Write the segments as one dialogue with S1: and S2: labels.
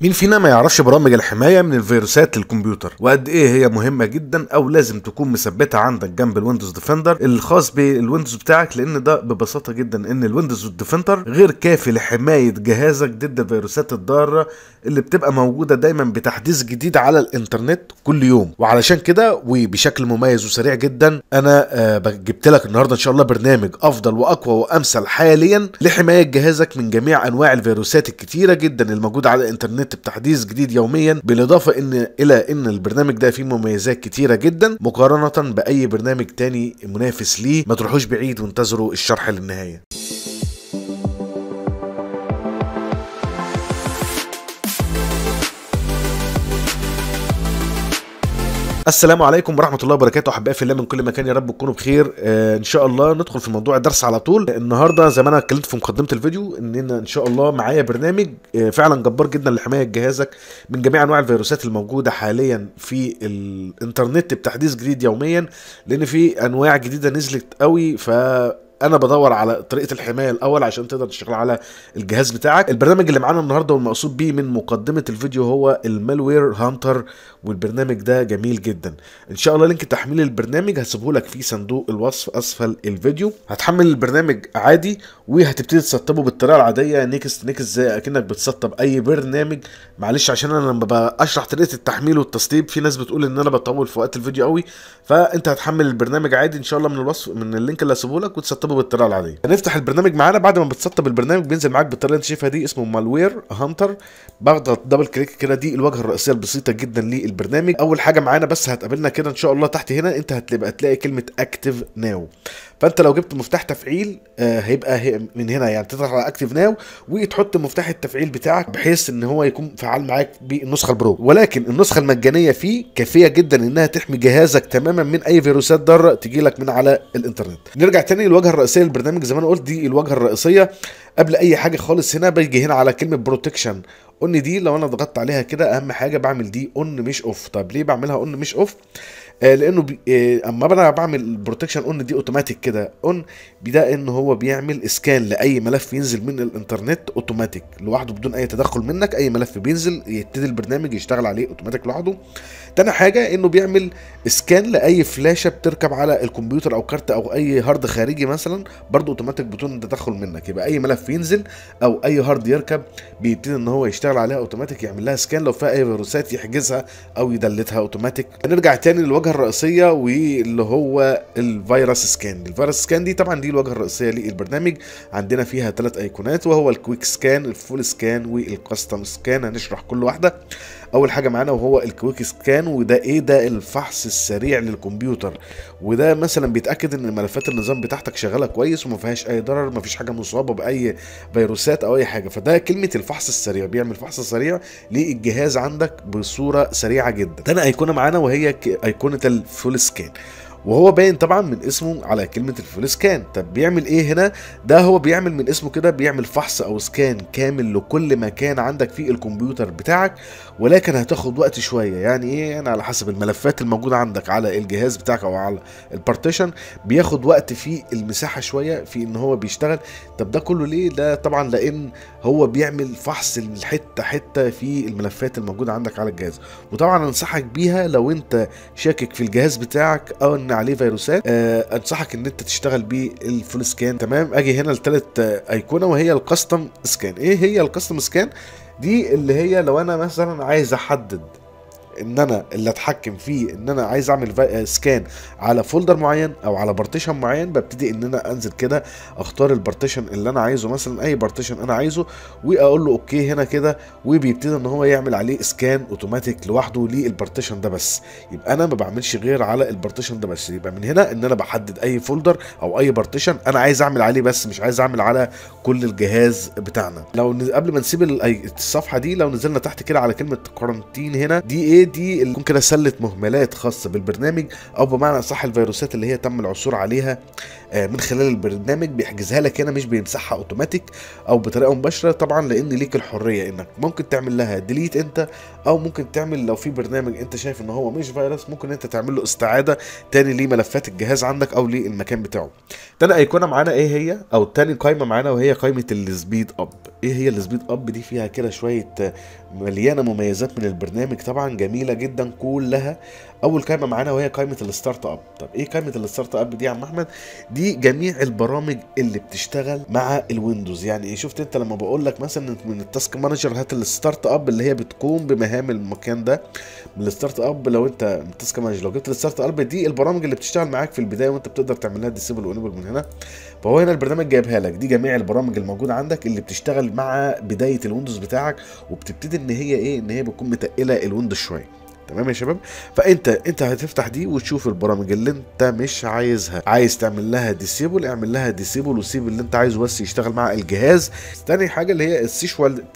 S1: مين فينا ما يعرفش برامج الحماية من الفيروسات للكمبيوتر؟ وقد إيه هي مهمة جدا أو لازم تكون مثبتة عندك جنب الويندوز ديفندر الخاص بالويندوز بتاعك؟ لأن ده ببساطة جدا إن الويندوز ديفندر غير كافي لحماية جهازك ضد الفيروسات الضارة اللي بتبقى موجودة دايما بتحديث جديد على الإنترنت كل يوم. وعلشان كده وبشكل مميز وسريع جدا أنا آه جبت لك النهاردة إن شاء الله برنامج أفضل وأقوى وأمثل حاليا لحماية جهازك من جميع أنواع الفيروسات الكتيرة جدا الموجودة على الإنترنت. بتحديث جديد يوميا بالإضافة إن إلى إن البرنامج ده فيه مميزات كتيرة جدا مقارنة بأي برنامج تاني منافس ليه ما تروحوش بعيد وانتظروا الشرح للنهاية. السلام عليكم ورحمة الله وبركاته أحبائي في الله من كل مكان يا رب تكونوا بخير. آه إن شاء الله ندخل في موضوع الدرس على طول. النهارده زي ما أنا اتكلمت في مقدمة الفيديو إننا إن شاء الله معايا برنامج آه فعلا جبار جدا لحماية جهازك من جميع أنواع الفيروسات الموجودة حاليا في الإنترنت بتحديث جديد يوميا لأن في أنواع جديدة نزلت قوي ف أنا بدور على طريقة الحماية الأول عشان تقدر تشتغل على الجهاز بتاعك. البرنامج اللي معانا النهارده والمقصود بيه من مقدمة الفيديو هو ال Malware Hunter والبرنامج ده جميل جدا. إن شاء الله link تحميل البرنامج هسيبه لك في صندوق الوصف أسفل الفيديو. هتحمل البرنامج عادي وهتبتدي تسطبه بالطريقة العادية next next زي أكنك بتسطب أي برنامج. معلش عشان أنا لما بشرح طريقة التحميل والتسطيب في ناس بتقول إن أنا بطول في وقت الفيديو قوي فأنت هتحمل البرنامج عادي إن شاء الله من الوصف من ال link اللي هسيبه لك وتسطبه بالطريقة العادية. هنفتح البرنامج معانا. بعد ما بتسطب البرنامج بينزل معاك بالطريقة اللي انت شايفها دي اسمه Malware Hunter بضغط double click كده دي الواجهة الرئيسية البسيطة جدا للبرنامج. أول حاجة معانا بس هتقابلنا كده إن شاء الله تحت هنا. أنت هتبقى تلاقي كلمة activate now فانت لو جبت مفتاح تفعيل آه هيبقى هي من هنا يعني تضغط على activate now وتحط مفتاح التفعيل بتاعك بحيث إن هو يكون فعال معاك بالنسخة ال pro. ولكن النسخة المجانية فيه كافية جدا إنها تحمي جهازك تماما من أي فيروسات ضارة تجي لك من على الإنترنت. نرجع تاني للواجهه الرئيسية للبرنامج زي ما أنا قلت دي الواجهه الرئيسية. قبل أي حاجة خالص هنا بيجي هنا على كلمة protection on دي لو أنا ضغطت عليها كده أهم حاجة بعمل دي on مش off طب ليه بعملها on مش off لأنه بي آه أما أنا بعمل protection on دي اوتوماتيك كده on ده إن هو بيعمل scan لأي ملف ينزل من الإنترنت اوتوماتيك لوحده بدون أي تدخل منك أي ملف بينزل يبتدي البرنامج يشتغل عليه اوتوماتيك لوحده. تاني حاجة إنه بيعمل scan لأي فلاشه بتركب على الكمبيوتر أو card أو أي هارد خارجي مثلا برضه اوتوماتيك بدون تدخل منك. يبقى أي ملف ينزل أو أي هارد يركب بيبتدي إن هو يشتغل عليها اوتوماتيك يعمل لها scan لو فيها أي فيروسات يحجزها أو يدلتها اوتوماتيك نرجع تاني للواجهه الرئيسية واللي هو ال virus scan. ال virus scan دي طبعا دي الواجهه الرئيسية للبرنامج. عندنا فيها ثلاث أيقونات وهو ال quick scan ال full scan وال custom scan. هنشرح كل واحدة. أول حاجة معانا وهو ال quick scan وده إيه؟ ده الفحص السريع للكمبيوتر. وده مثلا بيتأكد إن ملفات النظام بتاعتك شغالة كويس وما فيهاش أي ضرر ما فيش حاجة مصابة بأي فيروسات أو أي حاجة. فده كلمة الفحص السريع. بيعمل فحص سريع للجهاز عندك بصورة سريعة جدا. تاني أيقونة معانا وهي أيقونة الفول سكان وهو باين طبعا من اسمه على كلمة الفول سكان. طب بيعمل إيه هنا؟ ده هو بيعمل من اسمه كده بيعمل فحص أو سكان كامل لكل مكان عندك في الكمبيوتر بتاعك ولكن هتاخد وقت شوية. يعني إيه؟ يعني على حسب الملفات الموجودة عندك على الجهاز بتاعك أو على ال partition. بياخد وقت في المساحة شوية في إن هو بيشتغل. طب ده كله ليه؟ ده طبعا لأن هو بيعمل فحص الحتة حتة في الملفات الموجودة عندك على الجهاز. وطبعا أنصحك بيها لو أنت شاكك في الجهاز بتاعك أو إن عليه فيروسات آه أنصحك إن أنت تشتغل بيه ال full scan. تمام؟ أجي هنا آه أيقونة وهي ال custom scan إيه هي ال custom scan دي اللي هي لو أنا مثلا عايز أحدد ان أنا اللي اتحكم فيه ان أنا عايز اعمل scan على folder معين أو على partition معين ببتدي ان أنا انزل كده اختار ال partition اللي أنا عايزه مثلا أي partition أنا عايزه وأقول له okay هنا كده وبيبتدي إن هو يعمل عليه scan automatic لوحده لل partition ده بس. يبقى أنا ما بعملش غير على ال partition ده بس. يبقى من هنا إن أنا بحدد أي folder أو أي partition أنا عايز أعمل عليه بس مش عايز أعمل على كل الجهاز بتاعنا. لو قبل ما نسيب الصفحة دي لو نزلنا تحت كده على كلمة quarantine هنا دي إيه دي اللي كده سله مهملات خاصة بالبرنامج أو بمعنى أصح الفيروسات اللي هي تم العثور عليها من خلال البرنامج بيحجزها لك هنا مش بيمسحها أوتوماتيك أو بطريقة مباشرة طبعا لأن ليك الحرية إنك ممكن تعمل لها delete أنت أو ممكن تعمل لو في برنامج أنت شايف إن هو مش فيروس ممكن أنت تعمل له استعادة تاني لملفات الجهاز عندك أو للمكان بتاعه. تاني أيقونة معانا إيه هي؟ أو تاني قايمه معانا وهي قائمة ال speed up. إيه هي ال speed up دي فيها كده شوية آه، مليانة مميزات من البرنامج؟ طبعا جميلة جدا كلها. أول قائمة معانا وهي قائمة ال startup طب إيه قائمة ال startup دي يا عم أحمد؟ دي جميع البرامج اللي بتشتغل مع ال Windows. يعني إيه؟ شفت أنت لما بقول لك مثلا من ال Task Manager هات ال startup اللي هي بتقوم بمهام المكان ده. من ال startup لو أنت من ال Task Manager لو جبت ال startup دي البرامج اللي بتشتغل معاك في البداية وأنت بتقدر تعمل لها disable و enable من هنا. فهو هنا البرنامج جايبها لك. دي جميع البرامج الموجودة عندك اللي بتشتغل مع بداية ال Windows بتاعك وبتبتدي إن هي إيه إن هي بتكون متقلة ال Windows شوية. تمام يا شباب؟ فأنت أنت هتفتح دي وتشوف البرامج اللي أنت مش عايزها. عايز تعمل لها disable اعمل لها disable وسيب اللي أنت عايزه بس يشتغل مع الجهاز. تاني حاجة اللي هي ال scheduled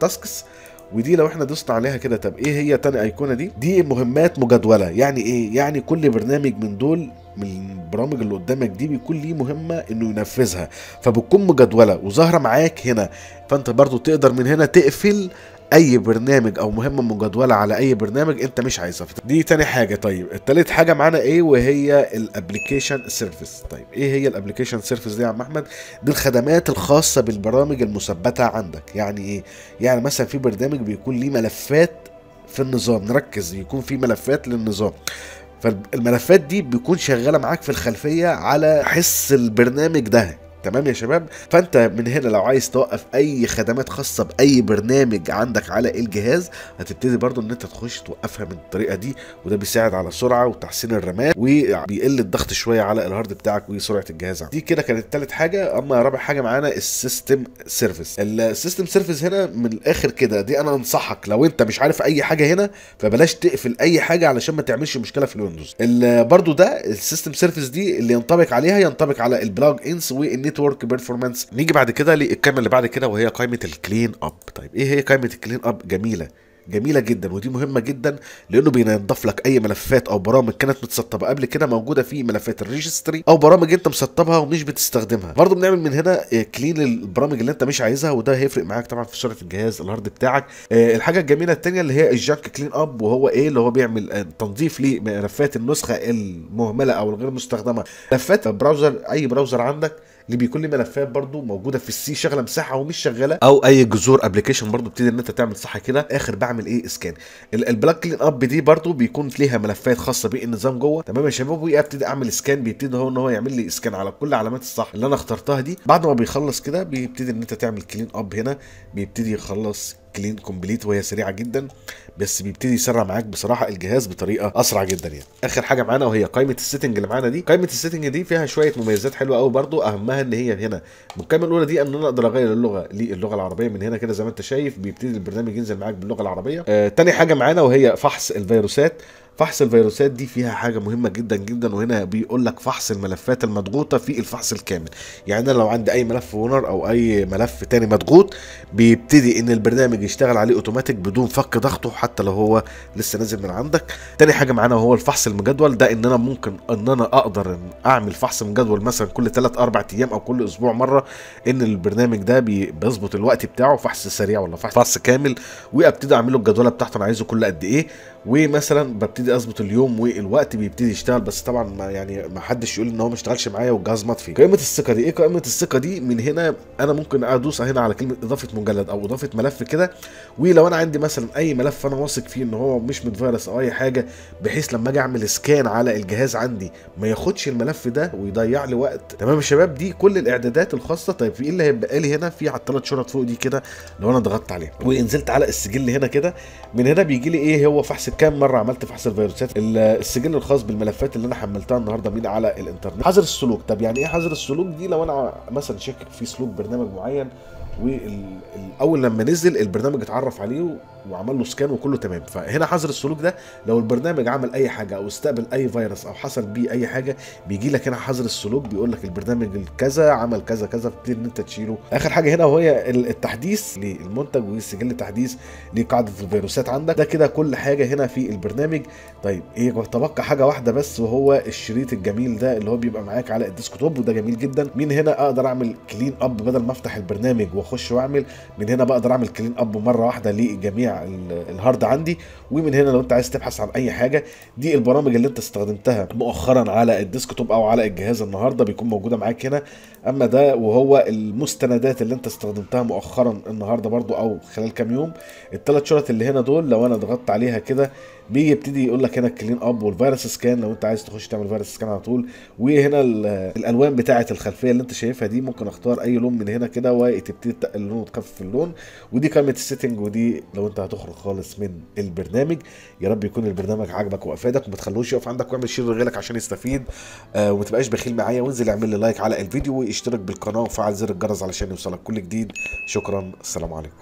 S1: tasks ودي لو إحنا دوسنا عليها كده طب إيه هي تاني أيقونة دي؟ دي مهمات مجدولة. يعني إيه؟ يعني كل برنامج من دول من البرامج اللي قدامك دي بيكون ليه مهمة إنه ينفذها. فبتكون مجدولة. وظاهرة معاك هنا فأنت برضو تقدر من هنا تقفل أي برنامج أو مهمة مجدولة على أي برنامج أنت مش عايزها. دي تاني حاجة. طيب التالت حاجة معانا إيه؟ وهي ال application service طيب إيه هي ال application service دي يا عم أحمد؟ دي الخدمات الخاصة بالبرامج المثبتة عندك. يعني إيه؟ يعني مثلا في برنامج بيكون ليه ملفات في النظام. نركز يكون في ملفات للنظام. فالملفات دي بيكون شغالة معاك في الخلفية على حس البرنامج ده. تمام يا شباب؟ فانت من هنا لو عايز توقف أي خدمات خاصة بأي برنامج عندك على الجهاز هتبتدي برضو إن أنت تخش توقفها من الطريقة دي وده بيساعد على سرعة وتحسين الرامات وبيقل الضغط شوية على الهارد بتاعك وسرعة الجهاز عندك. دي كده كانت ثالث حاجة. أما رابع حاجة معانا ال system service ال system service هنا من الآخر كده دي أنا أنصحك لو أنت مش عارف أي حاجة هنا فبلاش تقفل أي حاجة علشان ما تعملش مشكلة في ال Windows. برضو ده ال system service دي اللي ينطبق عليها ينطبق على ال plug-ins وال net network performance نيجي بعد كده للقائمه اللي بعد كده وهي قائمة ال clean up طيب إيه هي قائمة ال clean up جميلة جميلة جدا ودي مهمة جدا لأنه بينضف لك أي ملفات أو برامج كانت متسطبة قبل كده موجودة في ملفات ال registry أو برامج أنت مسطبها ومش بتستخدمها. برضه بنعمل من هنا clean للبرامج اللي أنت مش عايزها وده هيفرق معاك طبعا في سرعه الجهاز ال hard بتاعك. الحاجة الجميلة الثانية اللي هي ال junk clean up وهو إيه؟ اللي هو بيعمل تنظيف لملفات النسخة المهملة أو الغير مستخدمة. ملفات browser أي browser عندك اللي بيكون لي ملفات برضو موجودة في ال C شغاله مساحة ومش شغالة. أو أي جذور application برضو بتبتدي إن أنت تعمل صح كده آخر بعمل إيه؟ scan ال plug clean up دي برضو بيكون ليها ملفات خاصة بالنظام جوه. تمام يا شباب؟ وابتدي أعمل scan بيبتدي هو إن هو يعمل لي scan على كل علامات الصح اللي أنا اخترتها دي. بعد ما بيخلص كده بيبتدي إن أنت تعمل clean up هنا بيبتدي يخلص clean complete وهي سريعة جدا بس بيبتدي يسرع معاك بصراحة الجهاز بطريقة أسرع جدا يعني. آخر حاجة معانا وهي قائمة ال settings اللي معانا دي. قائمة ال settings دي فيها شوية مميزات حلوة قوي برضو. أهمها إن هي هنا المكالمه الأولى دي أن أنا أقدر أغير اللغة للغة العربية من هنا كده زي ما أنت شايف. بيبتدي البرنامج ينزل معاك باللغة العربية. آه تاني حاجة معانا وهي فحص الفيروسات. فحص الفيروسات دي فيها حاجة مهمة جدا جدا وهنا بيقول لك فحص الملفات المضغوطة في الفحص الكامل. يعني أنا لو عندي أي ملف ونر أو أي ملف تاني مضغوط بيبتدي إن البرنامج يشتغل عليه اوتوماتيك بدون فك ضغطه حتى لو هو لسه نازل من عندك. تاني حاجة معانا وهو الفحص المجدول ده إن أنا ممكن إن أنا أقدر أعمل فحص مجدول مثلا كل 3 4 أيام أو كل أسبوع مرة إن البرنامج ده بيظبط الوقت بتاعه فحص سريع ولا فحص, فحص كامل وأبتدي اعمل له الجدولة بتاعته أنا عايزه كل قد إيه. ومثلا ببتدي أظبط اليوم والوقت بيبتدي يشتغل بس طبعا ما يعني ما حدش يقول إن هو ما اشتغلش معايا والجهاز مطفي. قائمه الثقة دي إيه قائمه الثقة دي؟ من هنا أنا ممكن أدوس هنا على كلمة إضافة مجلد أو إضافة ملف كده ولو أنا عندي مثلا أي ملف أنا واثق فيه إن هو مش متفيروس أو أي حاجة بحيث لما أجي أعمل سكان على الجهاز عندي ما ياخدش الملف ده ويضيع لي وقت. تمام يا شباب؟ دي كل الإعدادات الخاصة. طيب في إيه اللي هيبقى لي هنا؟ في على الثلاث شرط فوق دي كده لو أنا ضغطت عليه ونزلت على السجل هنا كده من هنا بيجي لي إيه؟ هو فحص كام مرة عملت فحص الفيروسات السجل الخاص بالملفات اللي أنا حملتها النهارده من على الإنترنت. حظر السلوك. طب يعني إيه حظر السلوك؟ دي لو أنا مثلا شاكك في سلوك برنامج معين واول لما نزل البرنامج اتعرف عليه وعمل له سكان وكله تمام. فهنا حظر السلوك ده لو البرنامج عمل أي حاجة أو استقبل أي فيروس أو حصل بيه أي حاجة بيجي لك هنا حظر السلوك بيقول لك البرنامج كذا عمل كذا كذا بتبتدي إن أنت تشيله. آخر حاجة هنا وهي التحديث للمنتج وسجل التحديث لقاعدة الفيروسات عندك. ده كده كل حاجة هنا في البرنامج. طيب هي تبقى حاجة واحدة بس وهو الشريط الجميل ده اللي هو بيبقى معاك على ال desktop وده جميل جدا. من هنا أقدر أعمل clean up بدل ما أفتح البرنامج وأخش وأعمل. من هنا بقدر أعمل clean up مرة واحدة لجميع ال- ال hard عندي. ومن هنا لو أنت عايز تبحث عن أي حاجة دي البرامج اللي أنت استخدمتها مؤخرا على ال desktop أو على الجهاز النهارده بيكون موجودة معاك هنا. أما ده وهو المستندات اللي أنت استخدمتها مؤخرا النهارده برضو أو خلال كام يوم. الثلاث شرط اللي هنا دول لو أنا ضغطت عليها كده بيبتدي يقول لك هنا ال clean up وال virus scan لو انت عايز تخش تعمل virus scan على طول. وهنا ال- الالوان بتاعه الخلفية اللي انت شايفها دي ممكن اختار أي لون من هنا كده وتبتدي تقل اللون وتخفف اللون. ودي قائمه ال settings ودي لو انت هتخرج خالص من البرنامج يا رب يكون البرنامج عاجبك وأفادك وما تخلوش يقف عندك واعمل share لغيرك عشان يستفيد. آه وما تبقاش بخيل معايا وانزل اعمل لي لايك على الفيديو واشترك بالقناة وفعل زر الجرس علشان يوصلك كل جديد. شكرا السلام عليكم.